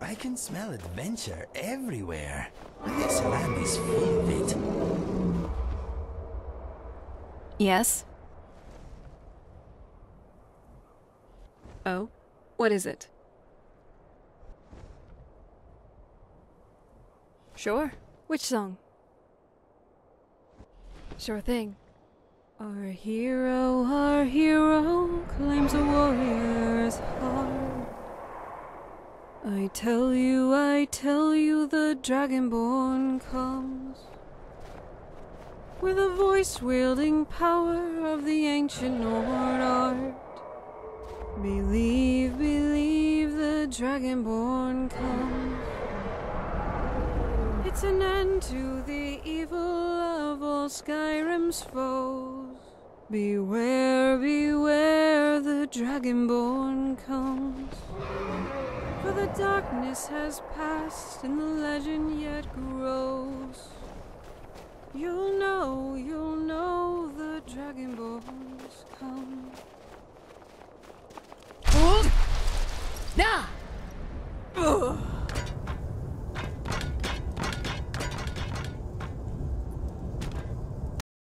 I can smell adventure everywhere. This land is full of it. Yes? Oh? What is it? Sure. Which song? Sure thing. Our hero, our hero I tell you, I tell you, the Dragonborn comes. With a voice wielding power of the ancient Nord art. Believe, believe the Dragonborn comes. It's an end to the evil of all Skyrim's foes. Beware, beware, the Dragonborn comes. For the darkness has passed and the legend yet grows. You'll